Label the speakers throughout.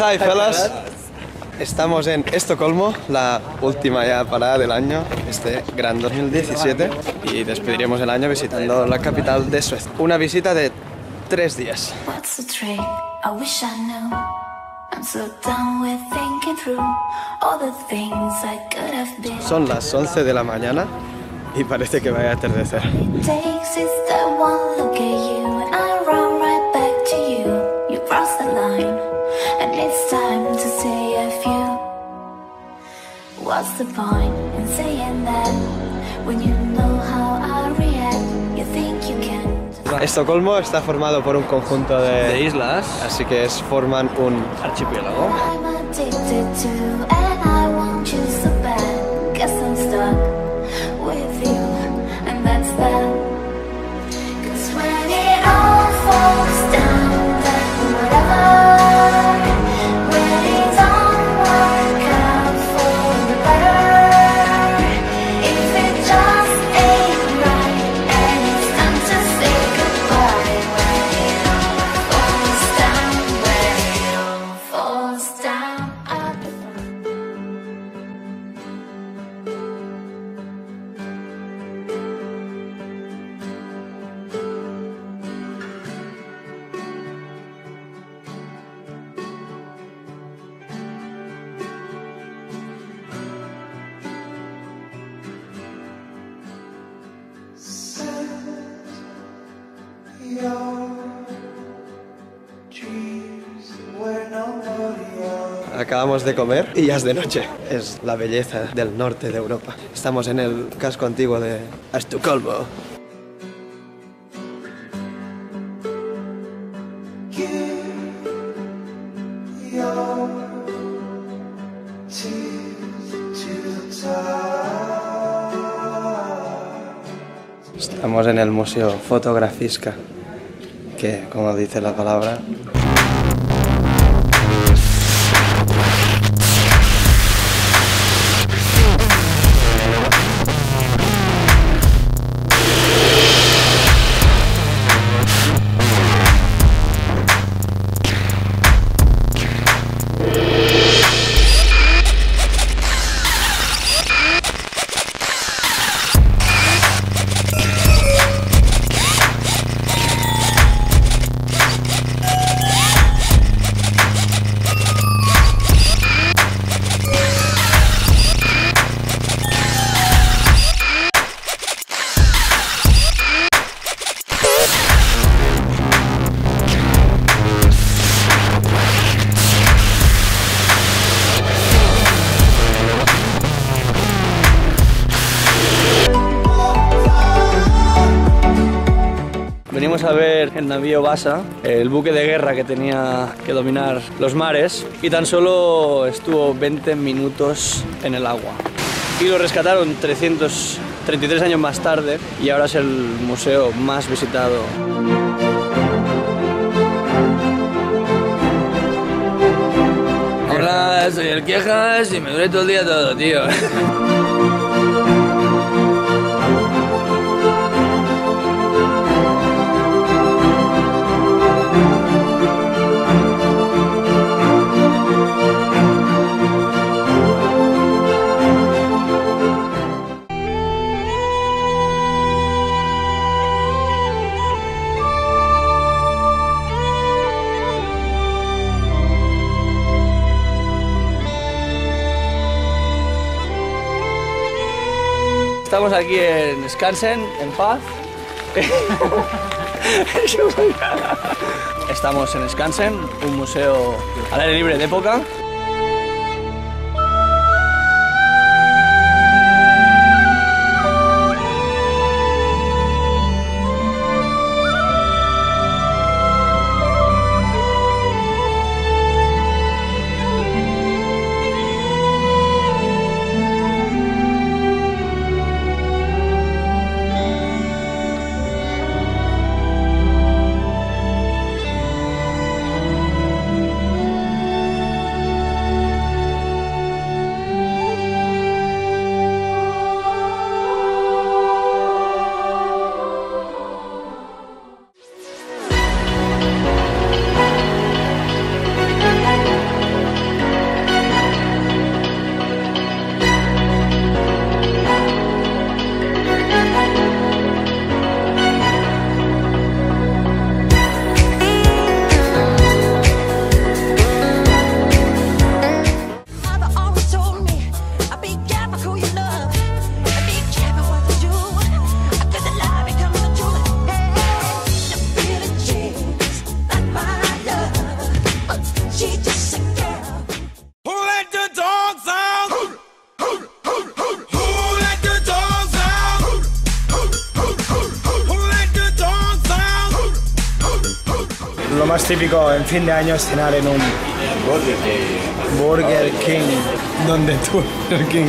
Speaker 1: Hi, fellas. Estamos en Estocolmo, la última ya parada del año, este gran 2017, y despediremos el año visitando la capital de Suecia. Una visita de tres días.
Speaker 2: What's the trick? I wish I knew. I'm so done with thinking through all the things I could have been.
Speaker 1: Son las 11 de la mañana y parece que vaya a atardecer.
Speaker 2: What's the point in saying that when you know how I react? You think you can.
Speaker 1: Estocolmo está formado por un conjunto
Speaker 3: de
Speaker 1: de...
Speaker 3: islas,
Speaker 1: Así que es, forman un...
Speaker 3: archipiélago.
Speaker 2: I'm addicted to,
Speaker 1: Acabamos de comer y ya es de noche. Es la belleza del norte de Europa. Estamos en el casco antiguo de Estocolmo. Estamos en el Museo Fotografisca, que como dice la palabra,
Speaker 3: Venimos a ver el navío Vasa, el buque de guerra que tenía que dominar los mares, y tan solo estuvo 20 minutos en el agua. Y lo rescataron 333 años más tarde, y ahora es el museo más visitado. Hola, soy el Quejas y me duele todo el día todo, tío. Estamos aquí en Skansen, en paz. Estamos en Skansen, un museo al aire libre de época.
Speaker 1: Típico en fin de año cenar en un Burger King. Donde tú, Burger King.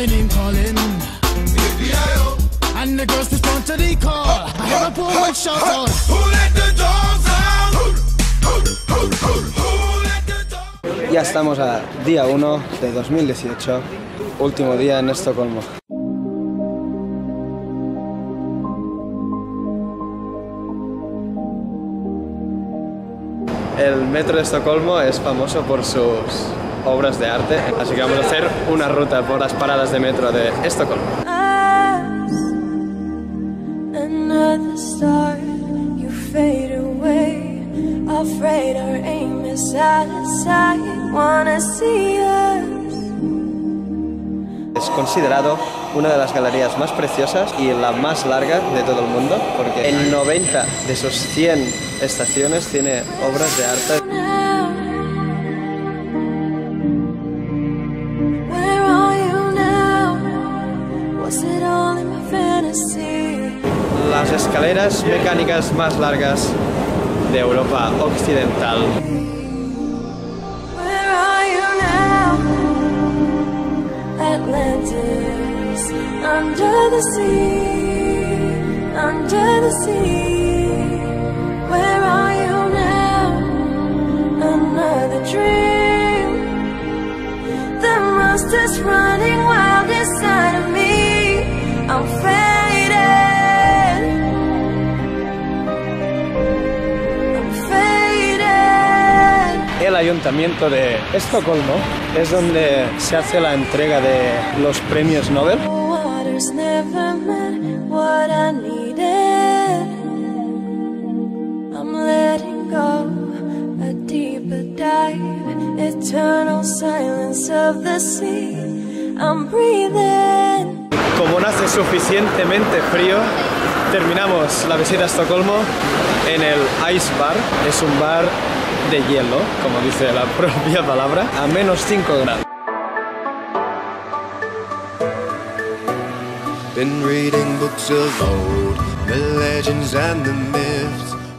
Speaker 4: The name calling. And the girls respond to the call. I hear a poor one shout out. Who let the dogs out? Who, who, who, who let the dogs
Speaker 5: Ya estamos a día 1 de 2018, último día en Estocolmo. El metro de Estocolmo es famoso por sus obras de arte, así que vamos a hacer una ruta por las paradas de metro de Estocolmo. Es considerado una de las galerías más preciosas y la más larga de todo el mundo, porque en 90 de sus 100 estaciones tiene obras de arte escaleras mecánicas más largas de Europa Occidental.
Speaker 6: Where are
Speaker 1: ayuntamiento de Estocolmo es donde se hace la entrega de los premios Nobel. Como no hace suficientemente frío, terminamos la visita a Estocolmo en el Ice Bar. Es un bar de hielo, como dice la propia palabra, a menos 5 grados.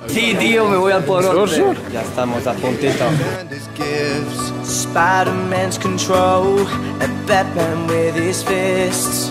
Speaker 3: Sí, tío, me voy al Polo Norte.
Speaker 5: Ya estamos a puntito.
Speaker 7: Spider-Man's control and Batman with his fists.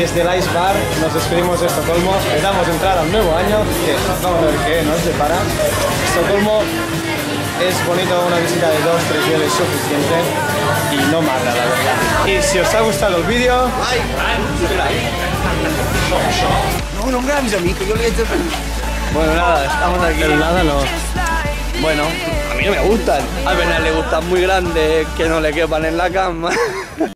Speaker 1: Desde el Ice Bar nos despedimos de Estocolmo. Le damos entrada al nuevo año, que vamos a ver qué nos depara. Estocolmo es bonito, una visita de dos, tres días es suficiente y no mata, la verdad. Y si os ha gustado el vídeo,
Speaker 3: Bueno, nada, estamos aquí.
Speaker 1: el nada no.
Speaker 3: Bueno, a mí no me gustan. A Bernal le gustan muy grandes, que no le quepan en la cama.